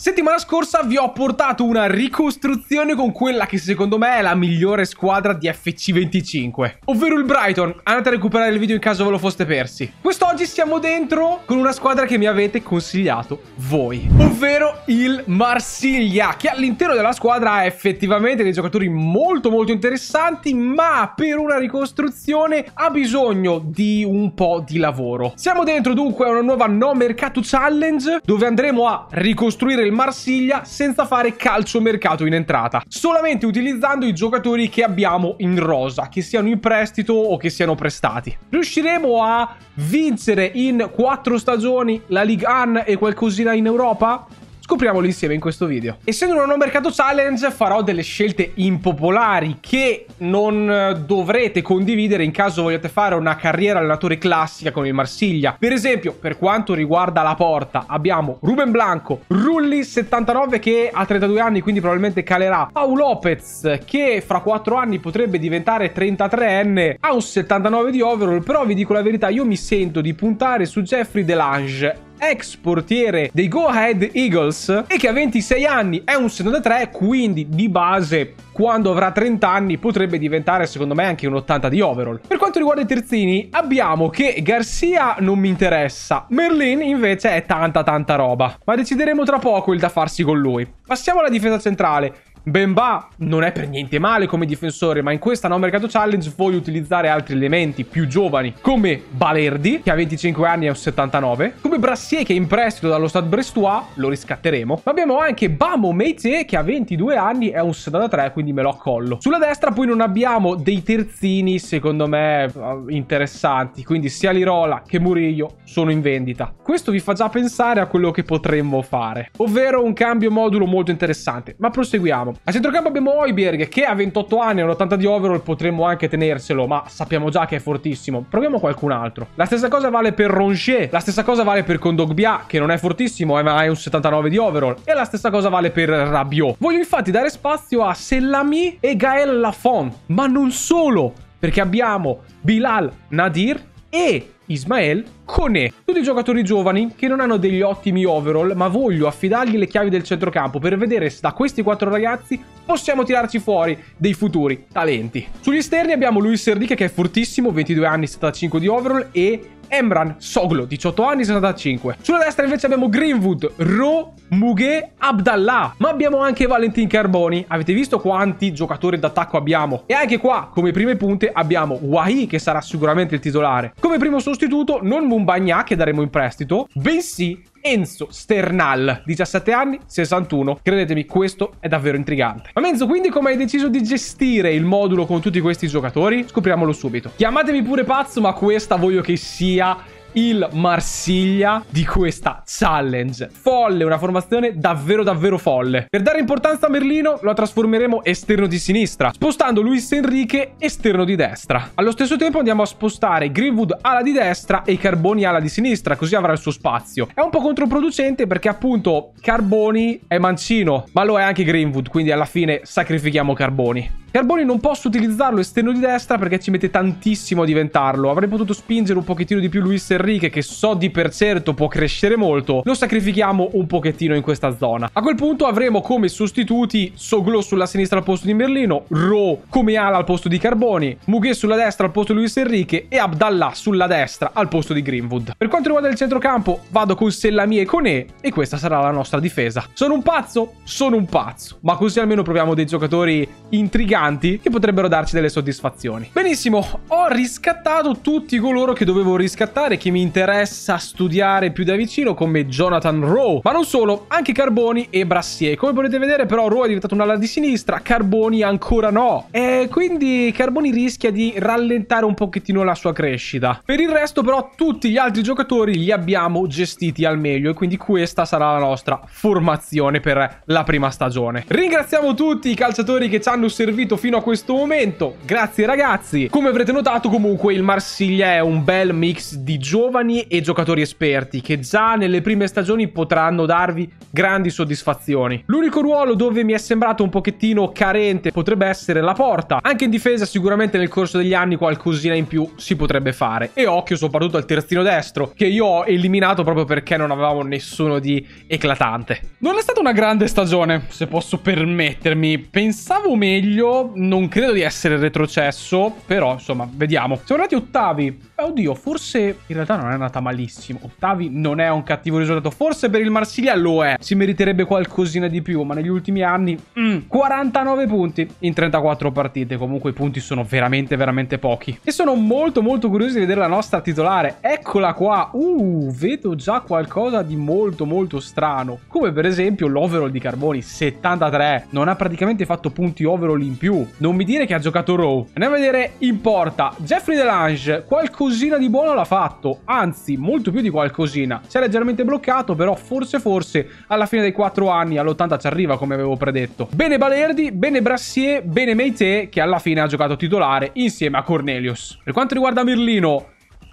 Settimana scorsa vi ho portato una ricostruzione con quella che secondo me è la migliore squadra di FC25, ovvero il Brighton. Andate a recuperare il video in caso ve lo foste persi. Quest'oggi siamo dentro con una squadra che mi avete consigliato voi, ovvero il Marsiglia, che all'interno della squadra ha effettivamente dei giocatori molto molto interessanti, ma per una ricostruzione ha bisogno di un po' di lavoro. Siamo dentro dunque a una nuova no mercato challenge dove andremo a ricostruire il del Marsiglia senza fare calcio mercato in entrata, solamente utilizzando i giocatori che abbiamo in rosa, che siano in prestito o che siano prestati. Riusciremo a vincere in quattro stagioni la Ligue 1 e qualcosina in Europa? Scopriamolo insieme in questo video. Essendo un mercato challenge farò delle scelte impopolari che non eh, dovrete condividere in caso vogliate fare una carriera allenatore classica con il Marsiglia. Per esempio, per quanto riguarda la porta, abbiamo Ruben Blanco, Rulli 79 che ha 32 anni, quindi probabilmente calerà. Pau Lopez che fra 4 anni potrebbe diventare 33enne, ha un 79 di overall, però vi dico la verità, io mi sento di puntare su Jeffrey Delange ex portiere dei Go Ahead Eagles e che a 26 anni è un 73, quindi di base quando avrà 30 anni potrebbe diventare secondo me anche un 80 di overall. Per quanto riguarda i terzini abbiamo che Garcia non mi interessa, Merlin invece è tanta tanta roba, ma decideremo tra poco il da farsi con lui. Passiamo alla difesa centrale. Benba non è per niente male come difensore, ma in questa no mercato challenge voglio utilizzare altri elementi più giovani, come Balerdi, che ha 25 anni e un 79, come Brassier, che è in prestito dallo Stade Brestois, lo riscatteremo, ma abbiamo anche Bamo Meite, che ha 22 anni e un 73, quindi me lo accollo. Sulla destra poi non abbiamo dei terzini, secondo me, eh, interessanti, quindi sia Lirola che Murillo sono in vendita. Questo vi fa già pensare a quello che potremmo fare, ovvero un cambio modulo molto interessante, ma proseguiamo vediamo. A centrocampo abbiamo Oiberg che ha 28 anni e un 80 di overall, potremmo anche tenerselo, ma sappiamo già che è fortissimo. Proviamo qualcun altro. La stessa cosa vale per Rongier, la stessa cosa vale per Kondogbia, che non è fortissimo, eh, ma ha un 79 di overall, e la stessa cosa vale per Rabiot. Voglio infatti dare spazio a Sellami e Gael Lafont, ma non solo, perché abbiamo Bilal Nadir e Ismael Kone. Tutti giocatori giovani che non hanno degli ottimi overall, ma voglio affidargli le chiavi del centrocampo per vedere se da questi quattro ragazzi possiamo tirarci fuori dei futuri talenti. Sugli esterni abbiamo Luis Enrique che è fortissimo, 22 anni, 75 di overall e Emran Soglo, 18 anni, 65. Sulla destra invece abbiamo Greenwood, Ro, Mughè, Abdallah. Ma abbiamo anche Valentin Carboni. Avete visto quanti giocatori d'attacco abbiamo? E anche qua, come prime punte, abbiamo Wahi, che sarà sicuramente il titolare. Come primo sostituto, non Mumbagna, che daremo in prestito, bensì Enzo Sternal, 17 anni, 61. Credetemi, questo è davvero intrigante. Ma Menzo, quindi come hai deciso di gestire il modulo con tutti questi giocatori? Scopriamolo subito. Chiamatemi pure pazzo, ma questa voglio che sia il Marsiglia di questa challenge. Folle, una formazione davvero davvero folle. Per dare importanza a Merlino lo trasformeremo esterno di sinistra, spostando Luis Enrique esterno di destra. Allo stesso tempo andiamo a spostare Greenwood ala di destra e Carboni ala di sinistra, così avrà il suo spazio. È un po' controproducente perché appunto Carboni è mancino, ma lo è anche Greenwood, quindi alla fine sacrifichiamo Carboni. Carboni non posso utilizzarlo esterno di destra perché ci mette tantissimo a diventarlo. Avrei potuto spingere un pochettino di più Luis Enrique che so di per certo può crescere molto. Lo sacrifichiamo un pochettino in questa zona. A quel punto avremo come sostituti Soglo sulla sinistra al posto di Merlino, Ro come ala al posto di Carboni, Mughè sulla destra al posto di Luis Enrique e Abdallah sulla destra al posto di Greenwood. Per quanto riguarda il centrocampo vado con Sellami e Conè e questa sarà la nostra difesa. Sono un pazzo? Sono un pazzo. Ma così almeno proviamo dei giocatori intriganti che potrebbero darci delle soddisfazioni. Benissimo, ho riscattato tutti coloro che dovevo riscattare, che mi interessa studiare più da vicino, come Jonathan Rowe. Ma non solo, anche Carboni e Brassier. Come potete vedere però Rowe è diventato un'ala di sinistra, Carboni ancora no. E quindi Carboni rischia di rallentare un pochettino la sua crescita. Per il resto però tutti gli altri giocatori li abbiamo gestiti al meglio e quindi questa sarà la nostra formazione per la prima stagione. Ringraziamo tutti i calciatori che ci hanno servito fino a questo momento. Grazie ragazzi. Come avrete notato comunque il Marsiglia è un bel mix di giovani e giocatori esperti che già nelle prime stagioni potranno darvi grandi soddisfazioni. L'unico ruolo dove mi è sembrato un pochettino carente potrebbe essere la porta. Anche in difesa sicuramente nel corso degli anni qualcosina in più si potrebbe fare. E occhio soprattutto al terzino destro che io ho eliminato proprio perché non avevamo nessuno di eclatante. Non è stata una grande stagione, se posso permettermi. Pensavo meglio, non credo di essere retrocesso, però insomma, vediamo. Siamo arrivati ottavi. Oddio, forse in realtà non è andata malissimo. Ottavi non è un cattivo risultato. Forse per il Marsiglia lo è. Si meriterebbe qualcosina di più, ma negli ultimi anni mm, 49 punti in 34 partite. Comunque i punti sono veramente veramente pochi. E sono molto molto curioso di vedere la nostra titolare. Eccola qua. Uh, vedo già qualcosa di molto molto strano. Come per esempio l'overall di Carboni 73. Non ha praticamente fatto punti overall in più. Non mi dire che ha giocato Row. Andiamo a vedere in porta. Jeffrey Delange, qualcosina di buono l'ha fatto. Anzi, molto più di qualcosina. Si è leggermente bloccato, però forse forse alla fine dei 4 anni all'80 ci arriva come avevo predetto. Bene Balerdi, bene Brassier, bene Meite che alla fine ha giocato titolare insieme a Cornelius. Per quanto riguarda Mirlino,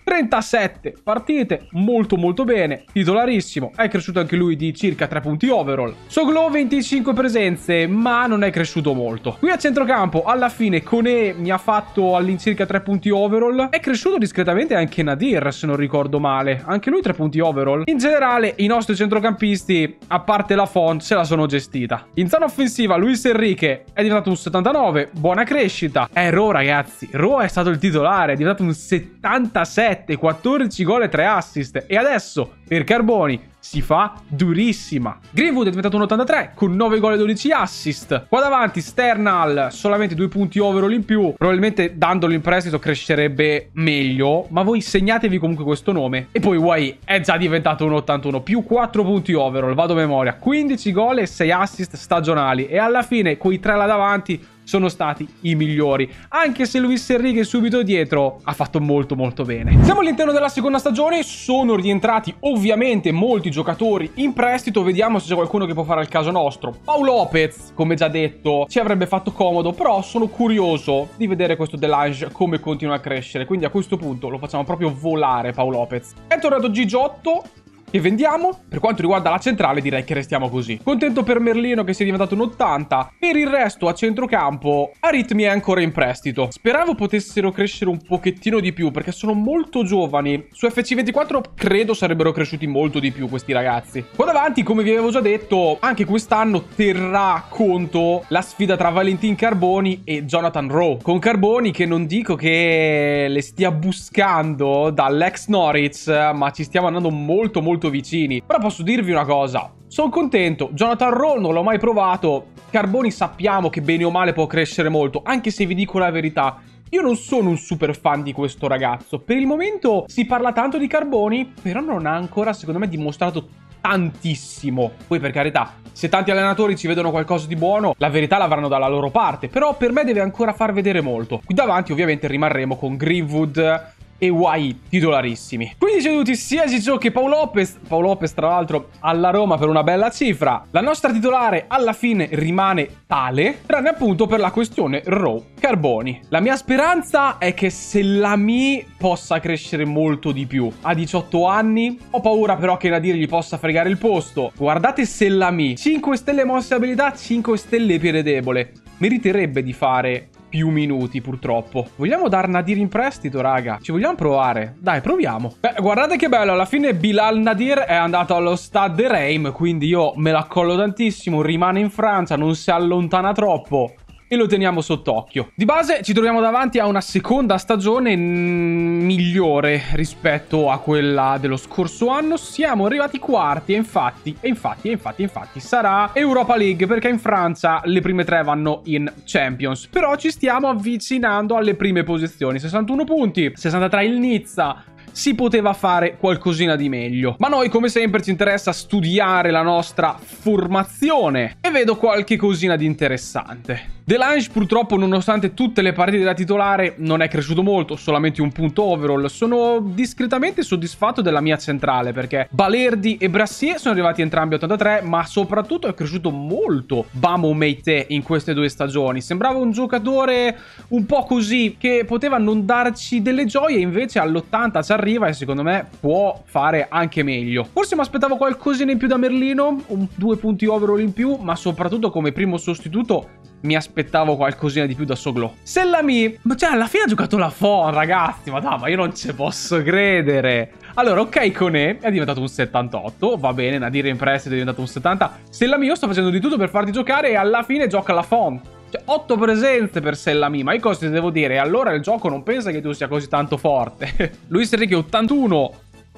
37 partite, molto molto bene, titolarissimo, è cresciuto anche lui di circa 3 punti overall. Soglo 25 presenze, ma non è cresciuto molto. Qui a centrocampo, alla fine, Kone mi ha fatto all'incirca 3 punti overall, è cresciuto discretamente anche Nadir, se non ricordo male, anche lui 3 punti overall. In generale, i nostri centrocampisti, a parte la Font, se la sono gestita. In zona offensiva, Luis Enrique è diventato un 79, buona crescita. Eh, Ro ragazzi, Ro è stato il titolare, è diventato un 77 7, 14 gol e 3 assist. E adesso, per Carboni, si fa durissima. Greenwood è diventato un 83 con 9 gol e 12 assist. Qua davanti Sternal solamente 2 punti overall in più. Probabilmente dandolo in prestito crescerebbe meglio, ma voi segnatevi comunque questo nome. E poi Wai è già diventato un 81 più 4 punti overall, vado a memoria, 15 gol e 6 assist stagionali e alla fine quei 3 là davanti sono stati i migliori. Anche se Luis Enrique subito dietro ha fatto molto molto bene. Siamo all'interno della seconda stagione, sono rientrati ovviamente molti giocatori in prestito, vediamo se c'è qualcuno che può fare il caso nostro. Paolo Lopez, come già detto, ci avrebbe fatto comodo, però sono curioso di vedere questo Delange come continua a crescere, quindi a questo punto lo facciamo proprio volare Paolo Lopez. È tornato Gigiotto, che vendiamo. Per quanto riguarda la centrale direi che restiamo così. Contento per Merlino che si è diventato un 80. Per il resto a centrocampo Aritmi è ancora in prestito. Speravo potessero crescere un pochettino di più perché sono molto giovani. Su FC24 credo sarebbero cresciuti molto di più questi ragazzi. Qua davanti come vi avevo già detto anche quest'anno terrà conto la sfida tra Valentin Carboni e Jonathan Rowe. Con Carboni che non dico che le stia buscando dall'ex Norwich ma ci stiamo andando molto molto molto vicini. Però posso dirvi una cosa. Sono contento. Jonathan Roll non l'ho mai provato. Carboni sappiamo che bene o male può crescere molto. Anche se vi dico la verità. Io non sono un super fan di questo ragazzo. Per il momento si parla tanto di Carboni, però non ha ancora, secondo me, dimostrato tantissimo. Poi per carità, se tanti allenatori ci vedono qualcosa di buono, la verità l'avranno dalla loro parte. Però per me deve ancora far vedere molto. Qui davanti ovviamente rimarremo con Greenwood, e Wai titolarissimi. Quindi venuti sia Gigio che Paolo Lopez. Paolo Lopez, tra l'altro, alla Roma per una bella cifra. La nostra titolare alla fine rimane tale, tranne appunto per la questione Row Carboni. La mia speranza è che se la Mi possa crescere molto di più. A 18 anni, ho paura però che Nadir gli possa fregare il posto. Guardate se la Mi 5 stelle mosse abilità, 5 stelle piede debole. Meriterebbe di fare più minuti purtroppo. Vogliamo dar Nadir in prestito, raga? Ci vogliamo provare? Dai, proviamo. Beh, guardate che bello. Alla fine Bilal Nadir è andato allo Stade Reim, quindi io me la collo tantissimo. Rimane in Francia, non si allontana troppo e lo teniamo sott'occhio. Di base ci troviamo davanti a una seconda stagione migliore rispetto a quella dello scorso anno. Siamo arrivati quarti e infatti, e infatti, e infatti, infatti sarà Europa League perché in Francia le prime tre vanno in Champions. Però ci stiamo avvicinando alle prime posizioni. 61 punti, 63 il Nizza, si poteva fare qualcosina di meglio. Ma noi, come sempre, ci interessa studiare la nostra formazione e vedo qualche cosina di interessante. Delange purtroppo nonostante tutte le partite da titolare non è cresciuto molto, solamente un punto overall. Sono discretamente soddisfatto della mia centrale perché Balerdi e Brassier sono arrivati entrambi a 83 ma soprattutto è cresciuto molto Bamo Meite in queste due stagioni. Sembrava un giocatore un po' così che poteva non darci delle gioie invece all'80 ci arriva e secondo me può fare anche meglio. Forse mi aspettavo qualcosina in più da Merlino, un, due punti overall in più ma soprattutto come primo sostituto mi aspettavo qualcosina di più da Soglo. Sellami, ma cioè alla fine ha giocato la Fon, ragazzi, ma dai, ma io non ci posso credere. Allora, ok, Kone è diventato un 78, va bene, Nadir in prestito è diventato un 70. Sellami io sto facendo di tutto per farti giocare e alla fine gioca la Fon. Cioè, 8 presenze per Sellami, ma io cosa ti devo dire? Allora il gioco non pensa che tu sia così tanto forte. Luis Enrique 81,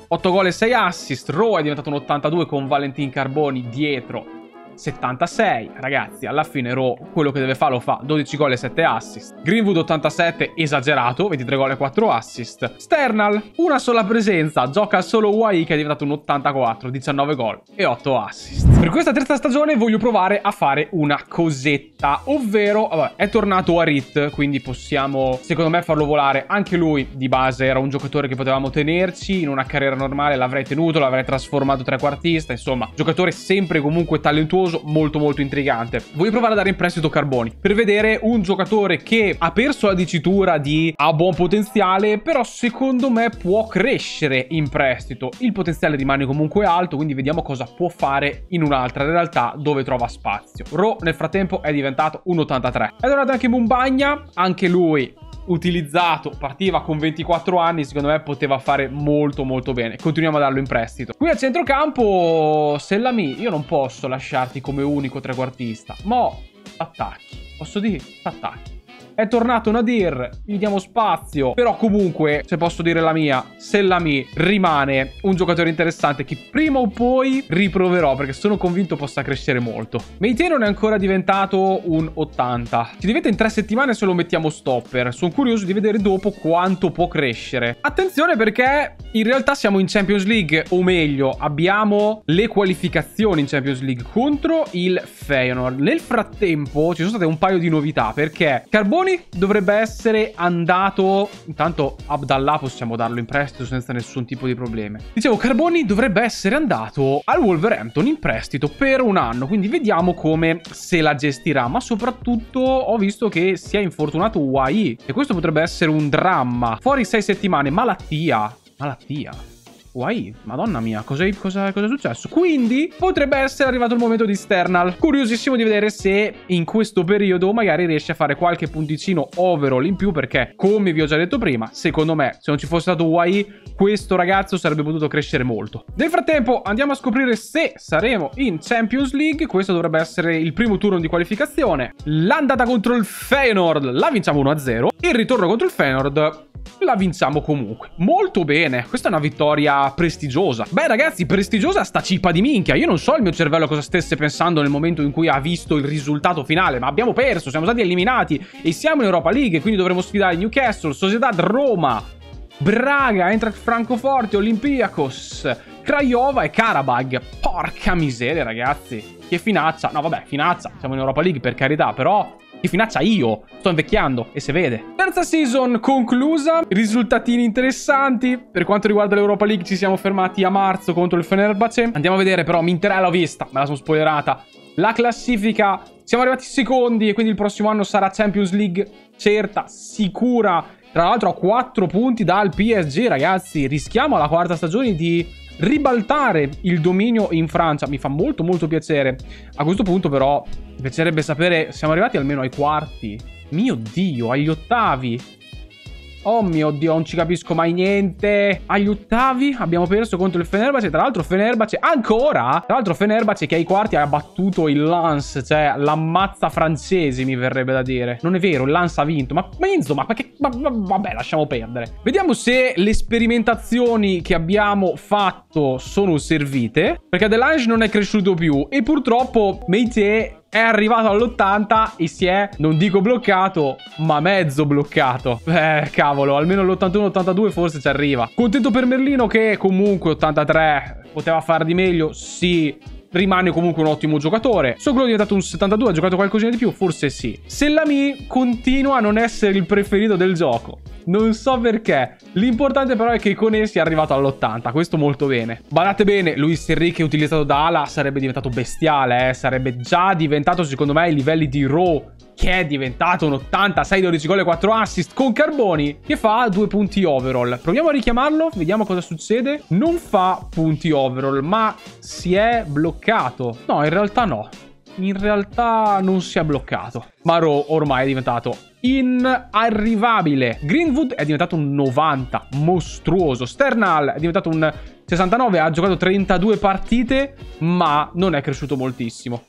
8 gol e 6 assist. Rowe è diventato un 82 con Valentin Carboni dietro 76. Ragazzi, alla fine Ro quello che deve fare lo fa. 12 gol e 7 assist. Greenwood 87, esagerato, 23 gol e 4 assist. Sternal, una sola presenza, gioca solo UAI che è diventato un 84, 19 gol e 8 assist. Per questa terza stagione voglio provare a fare una cosetta, ovvero, vabbè, è tornato Arit, quindi possiamo, secondo me, farlo volare. Anche lui, di base, era un giocatore che potevamo tenerci, in una carriera normale l'avrei tenuto, l'avrei trasformato trequartista, insomma, giocatore sempre comunque talentuoso curioso, molto molto intrigante. Voglio provare a dare in prestito Carboni per vedere un giocatore che ha perso la dicitura di ha buon potenziale, però secondo me può crescere in prestito. Il potenziale rimane comunque alto, quindi vediamo cosa può fare in un'altra realtà dove trova spazio. Ro nel frattempo è diventato un 83. È tornato anche Mumbagna, anche lui utilizzato, partiva con 24 anni, secondo me poteva fare molto molto bene. Continuiamo a darlo in prestito. Qui a centrocampo, Sellami, io non posso lasciarti come unico trequartista, ma attacchi. Posso dire? Attacchi. È tornato Nadir, gli diamo spazio. Però comunque, se posso dire la mia, Sellami rimane un giocatore interessante che prima o poi riproverò perché sono convinto possa crescere molto. Meite non è ancora diventato un 80. Ci diventa in tre settimane se lo mettiamo stopper. Sono curioso di vedere dopo quanto può crescere. Attenzione perché in realtà siamo in Champions League, o meglio, abbiamo le qualificazioni in Champions League contro il Feyenoord. Nel frattempo ci sono state un paio di novità perché Carboni Carboni dovrebbe essere andato... Intanto Abdallah possiamo darlo in prestito senza nessun tipo di problemi. Dicevo, Carboni dovrebbe essere andato al Wolverhampton in prestito per un anno, quindi vediamo come se la gestirà. Ma soprattutto ho visto che si è infortunato UAI e questo potrebbe essere un dramma. Fuori sei settimane, malattia. Malattia. Uai, madonna mia, cosa, cosa, cosa, è successo? Quindi potrebbe essere arrivato il momento di Sternal. Curiosissimo di vedere se in questo periodo magari riesce a fare qualche punticino overall in più perché, come vi ho già detto prima, secondo me, se non ci fosse stato Uai, questo ragazzo sarebbe potuto crescere molto. Nel frattempo andiamo a scoprire se saremo in Champions League. Questo dovrebbe essere il primo turno di qualificazione. L'andata contro il Feyenoord la vinciamo 1-0. Il ritorno contro il Feyenoord la vinciamo comunque. Molto bene, questa è una vittoria prestigiosa. Beh ragazzi, prestigiosa sta cipa di minchia. Io non so il mio cervello cosa stesse pensando nel momento in cui ha visto il risultato finale, ma abbiamo perso, siamo stati eliminati e siamo in Europa League, quindi dovremo sfidare Newcastle, Sociedad Roma, Braga, Eintracht Francoforte, Olympiacos, Craiova e Karabag. Porca miseria ragazzi. Che finazza. No vabbè, finazza. Siamo in Europa League per carità, però che finaccia io? Sto invecchiando e si vede. Terza season conclusa, risultatini interessanti. Per quanto riguarda l'Europa League ci siamo fermati a marzo contro il Fenerbahce. Andiamo a vedere però, Minterella l'ho vista, me la sono spoilerata. La classifica, siamo arrivati secondi e quindi il prossimo anno sarà Champions League certa, sicura. Tra l'altro a 4 punti dal PSG, ragazzi. Rischiamo alla quarta stagione di ribaltare il dominio in Francia. Mi fa molto molto piacere. A questo punto però mi piacerebbe sapere, siamo arrivati almeno ai quarti. Mio Dio, agli ottavi. Oh mio Dio, non ci capisco mai niente. Agli ottavi abbiamo perso contro il Fenerbahce. Tra l'altro Fenerbahce ancora. Tra l'altro Fenerbahce che ai quarti ha battuto il Lance. Cioè l'ammazza francesi mi verrebbe da dire. Non è vero, il Lance ha vinto. Ma, ma insomma, ma che... Ma, ma, vabbè, lasciamo perdere. Vediamo se le sperimentazioni che abbiamo fatto sono servite. Perché Delange non è cresciuto più. E purtroppo Meite è arrivato all'80 e si è, non dico bloccato, ma mezzo bloccato. Eh, cavolo, almeno l'81-82 forse ci arriva. Contento per Merlino che comunque 83 poteva far di meglio, sì. Rimane comunque un ottimo giocatore. Soglo è diventato un 72, ha giocato qualcosina di più? Forse sì. Sellami continua a non essere il preferito del gioco. Non so perché. L'importante però è che Kone sia arrivato all'80. Questo molto bene. Badate bene, Luis Enrique utilizzato da ala sarebbe diventato bestiale, eh. Sarebbe già diventato, secondo me, ai livelli di Raw che è diventato un 86 12 gol e 4 assist con Carboni che fa 2 punti overall. Proviamo a richiamarlo, vediamo cosa succede. Non fa punti overall, ma si è bloccato. No, in realtà no. In realtà non si è bloccato. Maro ormai è diventato inarrivabile. Greenwood è diventato un 90, mostruoso. Sternal è diventato un 69, ha giocato 32 partite, ma non è cresciuto moltissimo.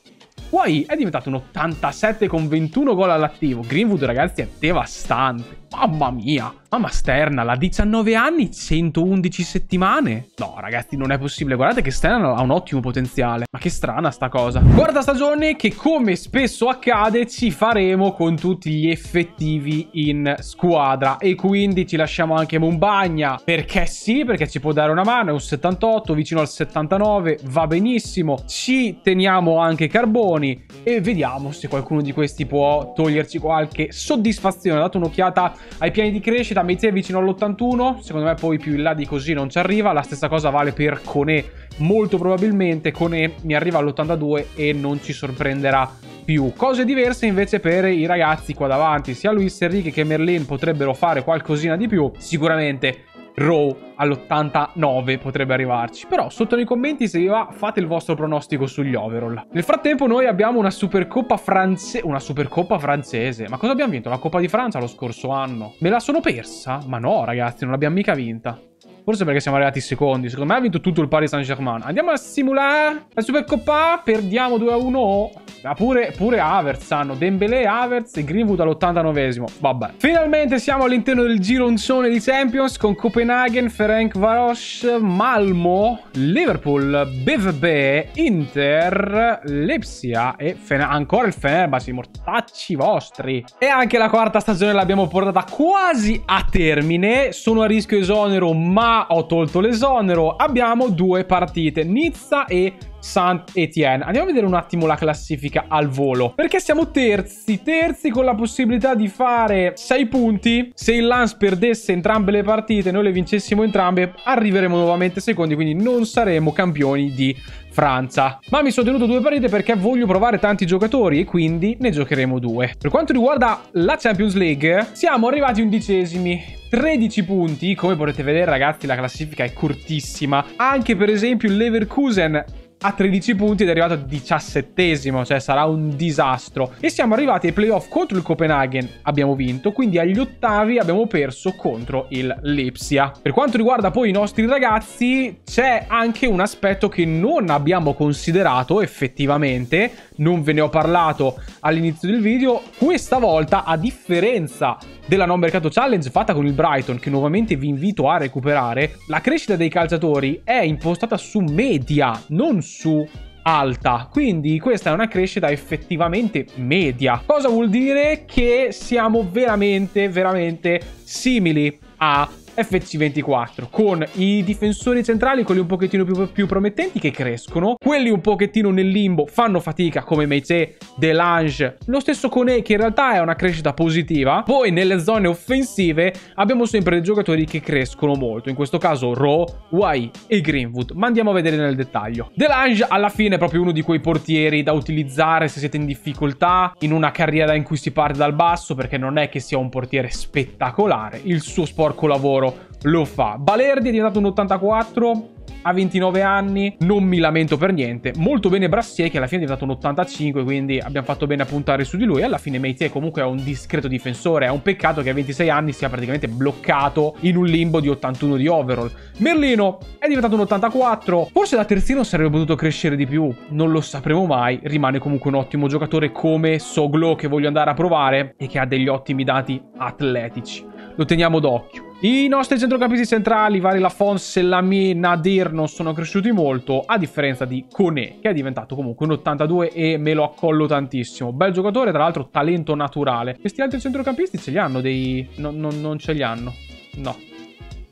Poi è diventato un 87 con 21 gol all'attivo. Greenwood, ragazzi, è devastante. Mamma mia. Mamma Sternal, a 19 anni, 111 settimane. No, ragazzi, non è possibile. Guardate che Sternal ha un ottimo potenziale. Ma che strana sta cosa. Quarta stagione che, come spesso accade, ci faremo con tutti gli effettivi in squadra. E quindi ci lasciamo anche Mumbagna. Perché sì, perché ci può dare una mano. È un 78, vicino al 79. Va benissimo. Ci teniamo anche Carboni. E vediamo se qualcuno di questi può toglierci qualche soddisfazione. Ho dato un'occhiata ai piani di crescita, Meite è vicino all'81, secondo me poi più in là di così non ci arriva, la stessa cosa vale per Kone, molto probabilmente. Kone mi arriva all'82 e non ci sorprenderà più. Cose diverse invece per i ragazzi qua davanti, sia Luis Enrique che Merlin potrebbero fare qualcosina di più, sicuramente Raw all'89 potrebbe arrivarci. Però sotto nei commenti se vi va fate il vostro pronostico sugli overall. Nel frattempo noi abbiamo una Supercoppa francese. Una Supercoppa francese. Ma cosa abbiamo vinto? La Coppa di Francia lo scorso anno. Me la sono persa? Ma no ragazzi, non l'abbiamo mica vinta. Forse perché siamo arrivati secondi. Secondo me ha vinto tutto il Paris Saint-Germain. Andiamo a simulare la Supercoppa. Perdiamo 2-1. Ma pure, pure Havertz hanno Dembélé, Havertz e Greenwood all'89esimo. Vabbè. Finalmente siamo all'interno del gironcione di Champions con Copenaghen, Ferenc Varos, Malmo, Liverpool, BVB, Inter, Lipsia e Fener ancora il Fenerbahce, mortacci vostri. E anche la quarta stagione l'abbiamo portata quasi a termine. Sono a rischio esonero, ma ho tolto l'esonero. Abbiamo due partite, Nizza e Saint-Etienne. Andiamo a vedere un attimo la classifica al volo. Perché siamo terzi, terzi con la possibilità di fare 6 punti. Se il Lance perdesse entrambe le partite noi le vincessimo entrambe, arriveremo nuovamente secondi, quindi non saremo campioni di Francia. Ma mi sono tenuto due partite perché voglio provare tanti giocatori e quindi ne giocheremo due. Per quanto riguarda la Champions League, siamo arrivati undicesimi. 13 punti, come potete vedere ragazzi la classifica è cortissima. Anche per esempio il Leverkusen a 13 punti ed è arrivato 17 cioè sarà un disastro. E siamo arrivati ai playoff contro il Copenaghen, abbiamo vinto, quindi agli ottavi abbiamo perso contro il Lipsia. Per quanto riguarda poi i nostri ragazzi, c'è anche un aspetto che non abbiamo considerato effettivamente, non ve ne ho parlato all'inizio del video, questa volta a differenza della non mercato challenge fatta con il Brighton che nuovamente vi invito a recuperare, la crescita dei calciatori è impostata su media, non su alta. Quindi questa è una crescita effettivamente media. Cosa vuol dire? Che siamo veramente, veramente simili a FC24 con i difensori centrali, quelli un pochettino più, più, promettenti che crescono, quelli un pochettino nel limbo fanno fatica come Meite, Delange, lo stesso Kone che in realtà è una crescita positiva, poi nelle zone offensive abbiamo sempre dei giocatori che crescono molto, in questo caso Ro, Wai e Greenwood, ma andiamo a vedere nel dettaglio. Delange alla fine è proprio uno di quei portieri da utilizzare se siete in difficoltà, in una carriera in cui si parte dal basso, perché non è che sia un portiere spettacolare, il suo sporco lavoro lo fa. Balerdi è diventato un 84 a 29 anni, non mi lamento per niente. Molto bene Brassier che alla fine è diventato un 85, quindi abbiamo fatto bene a puntare su di lui. Alla fine Meitier comunque è un discreto difensore, è un peccato che a 26 anni sia praticamente bloccato in un limbo di 81 di overall. Merlino è diventato un 84, forse da terzino sarebbe potuto crescere di più, non lo sapremo mai. Rimane comunque un ottimo giocatore come Soglo che voglio andare a provare e che ha degli ottimi dati atletici. Lo teniamo d'occhio. I nostri centrocampisti centrali, vari Lafons, Selami, Nadir, non sono cresciuti molto, a differenza di Kone, che è diventato comunque un 82 e me lo accollo tantissimo. Bel giocatore, tra l'altro talento naturale. Questi altri centrocampisti ce li hanno dei... No, no, non ce li hanno. No.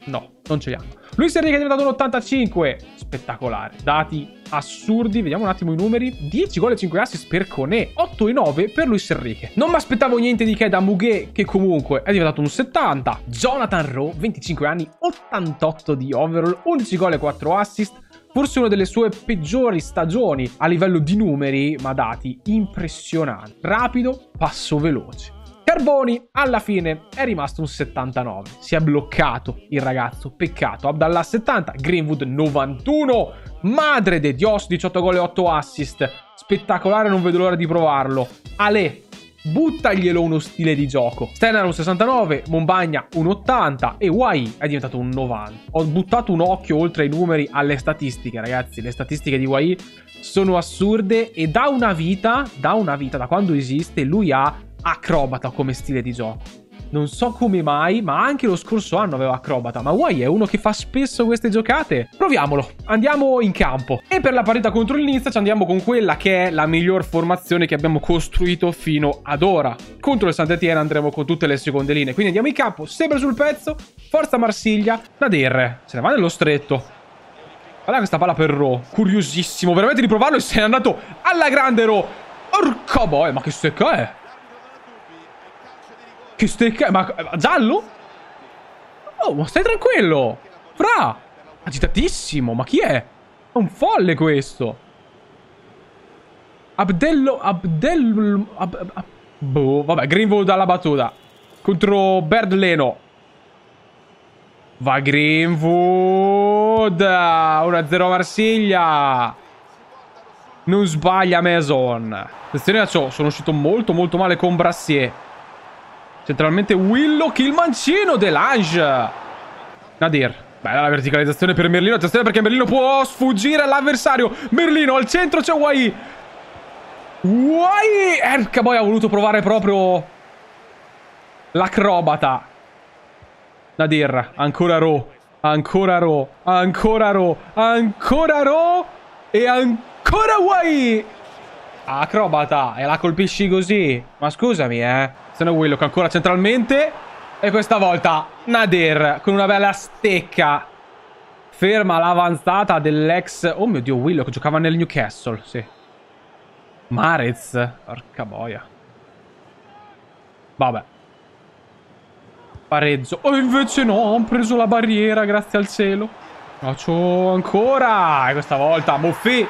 No, non ce li hanno. Luis Enrique è diventato un 85. Spettacolare. Dati assurdi. Vediamo un attimo i numeri. 10 gol e 5 assist per Conè. 8 e 9 per Luis Enrique. Non mi aspettavo niente di che da Mughè, che comunque è diventato un 70. Jonathan Rowe, 25 anni, 88 di overall, 11 gol e 4 assist. Forse una delle sue peggiori stagioni a livello di numeri, ma dati impressionanti. Rapido, passo veloce. Carboni alla fine è rimasto un 79. Si è bloccato il ragazzo, peccato. Abdallah 70, Greenwood 91. Madre de Dios, 18 gol e 8 assist. Spettacolare, non vedo l'ora di provarlo. Ale, buttaglielo uno stile di gioco. Stenner un 69, Mombagna un 80 e Wai è diventato un 90. Ho buttato un occhio oltre ai numeri alle statistiche, ragazzi. Le statistiche di Wai sono assurde e da una vita, da una vita, da quando esiste, lui ha acrobata come stile di gioco. Non so come mai, ma anche lo scorso anno aveva acrobata. Ma Wai è uno che fa spesso queste giocate? Proviamolo. Andiamo in campo. E per la partita contro il Nizza ci andiamo con quella che è la miglior formazione che abbiamo costruito fino ad ora. Contro il Saint-Etienne andremo con tutte le seconde linee. Quindi andiamo in campo, sempre sul pezzo. Forza Marsiglia. Nader. Se ne va nello stretto. Guarda questa palla per Ro. Curiosissimo. Veramente di provarlo e se n'è andato alla grande Ro. Orca boy, ma che secca è? Che stecca... Ma giallo? Oh, ma stai tranquillo. Fra. Agitatissimo. Ma chi è? È un folle questo. Abdello... Abdello... Ab, ab, boh, vabbè, Greenwood alla battuta. Contro Berdleno. Va Greenwood. 1-0 Marsiglia. Non sbaglia Mason. Attenzione a ciò, sono uscito molto molto male con Brassier. Centralmente Willock, il mancino Delange. Nadir. Bella la verticalizzazione per Merlino. Attenzione perché Merlino può sfuggire all'avversario. Merlino al centro c'è Wai. Wai. Erca poi ha voluto provare proprio l'acrobata. Nadir. Ancora Ro. Ancora Ro. Ancora Ro. Ancora Ro. E ancora Wai. Acrobata. E la colpisci così. Ma scusami, eh. Se no Willock ancora centralmente. E questa volta Nader con una bella stecca. Ferma l'avanzata dell'ex... Oh mio Dio, Willock giocava nel Newcastle, sì. Marez. Porca boia. Vabbè. Pareggio. Oh, invece no, ho preso la barriera, grazie al cielo. Faccio ancora. E questa volta Muffi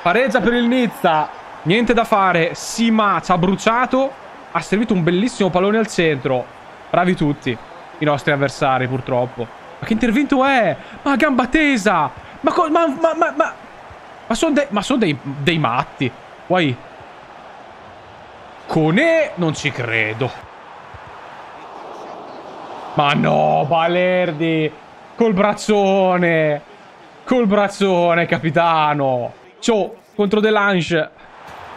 pareggia per il Nizza. Niente da fare. Sima ci ha bruciato. Ha servito un bellissimo pallone al centro. Bravi tutti. I nostri avversari, purtroppo. Ma che intervento è? Ma gamba tesa! Ma ma, ma, ma, ma... Ma sono de son dei, dei matti. Poi... Cone... Non ci credo. Ma no, Balerdi! Col braccione! Col braccione, capitano! Ciao, contro Delange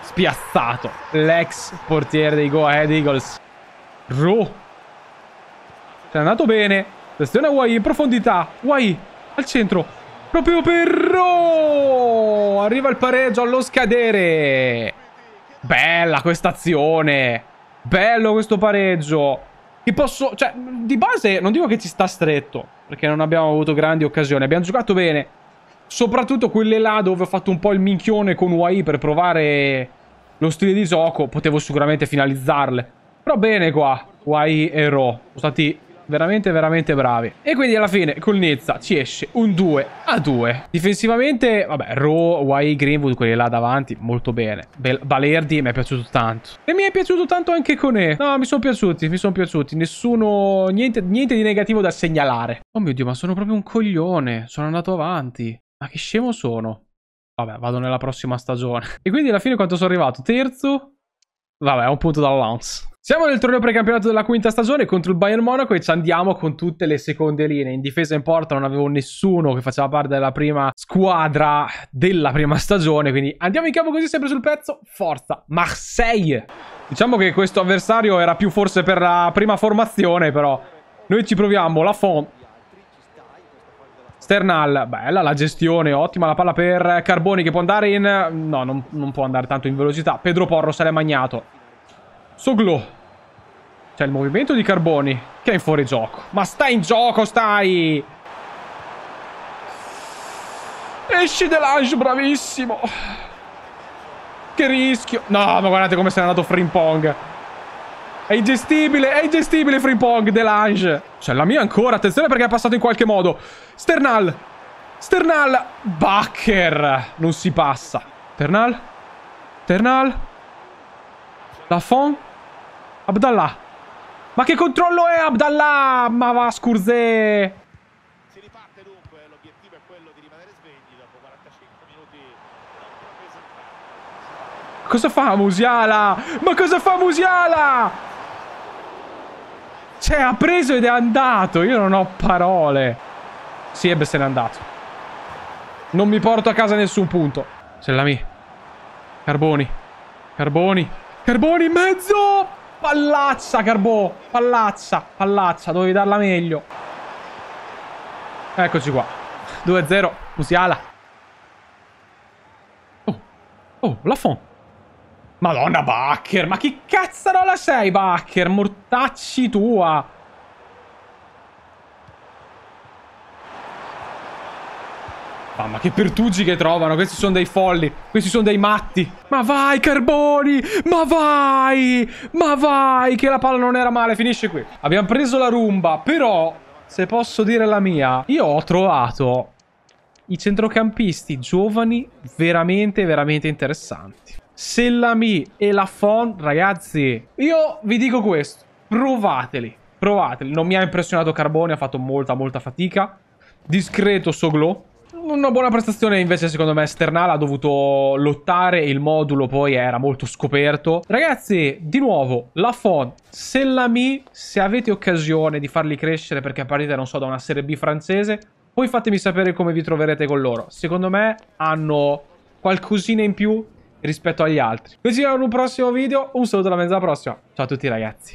spiazzato l'ex portiere dei Go Ahead Eagles. Ro. È andato bene. Questione Wai in profondità. Wai al centro. Proprio per Ro. Arriva il pareggio allo scadere. Bella questa azione. Bello questo pareggio. Che posso... Cioè, di base non dico che ci sta stretto. Perché non abbiamo avuto grandi occasioni. Abbiamo giocato bene. Soprattutto quelle là dove ho fatto un po' il minchione con Wai per provare lo stile di gioco, potevo sicuramente finalizzarle. Però bene qua, Wai e Ro. Sono stati veramente veramente bravi. E quindi alla fine col Nizza ci esce un 2 a 2. Difensivamente, vabbè, Ro, Wai, Greenwood, quelli là davanti, molto bene. Bel Balerdi mi è piaciuto tanto. E mi è piaciuto tanto anche Kone. No, mi sono piaciuti, mi sono piaciuti. Nessuno, niente, niente di negativo da segnalare. Oh mio Dio, ma sono proprio un coglione. Sono andato avanti. Ma che scemo sono. Vabbè, vado nella prossima stagione. E quindi alla fine quanto sono arrivato? Terzo? Vabbè, un punto dal Lance. Siamo nel torneo precampionato della quinta stagione contro il Bayern Monaco e ci andiamo con tutte le seconde linee. In difesa in porta non avevo nessuno che faceva parte della prima squadra della prima stagione, quindi andiamo in campo così sempre sul pezzo. Forza, Marseille! Diciamo che questo avversario era più forse per la prima formazione, però noi ci proviamo. La Font Sternal, bella la gestione, ottima la palla per Carboni che può andare in... No, non, non può andare tanto in velocità. Pedro Porro se l'è magnato. Soglo. C'è il movimento di Carboni che è in fuori gioco. Ma stai in gioco, stai! Esci Delange, bravissimo. Che rischio. No, ma guardate come se n'è andato Frimpong. È ingestibile, è ingestibile Frimpong, Delange. C'è la mia ancora, attenzione perché è passato in qualche modo. Sternal. Sternal. Bacher. Non si passa. Ternal. Ternal. Lafon. Abdallah. Ma che controllo è Abdallah? Ma va, Scurzè. Si riparte dunque, l'obiettivo è quello di rimanere svegli dopo 45 minuti Cosa fa Musiala? Ma cosa fa Musiala? Cioè, ha preso ed è andato. Io non ho parole. Sieb se n'è andato. Non mi porto a casa nessun punto. Sellami. Carboni. Carboni. Carboni in mezzo! Pallazza, Carbò. Pallazza, pallazza. Dovevi darla meglio. Eccoci qua. 2-0. Musiala. Oh. Oh, Lafon. Madonna, Bacher. Ma chi cazzarola sei, Bacher? Mortacci tua. Mamma che pertugi che trovano Questi sono dei folli Questi sono dei matti Ma vai Carboni Ma vai Ma vai Che la palla non era male Finisce qui Abbiamo preso la rumba Però Se posso dire la mia Io ho trovato I centrocampisti giovani Veramente veramente interessanti Sellami e Lafon Ragazzi Io vi dico questo Provateli Provateli Non mi ha impressionato Carboni Ha fatto molta molta fatica Discreto Soglo una buona prestazione invece secondo me Sternal ha dovuto lottare il modulo poi era molto scoperto. Ragazzi, di nuovo, la Font, Sellami, se avete occasione di farli crescere perché partite, non so, da una Serie B francese, poi fatemi sapere come vi troverete con loro. Secondo me hanno qualcosina in più rispetto agli altri. Noi ci vediamo in un prossimo video, un saluto da mezza alla prossima. Ciao a tutti ragazzi.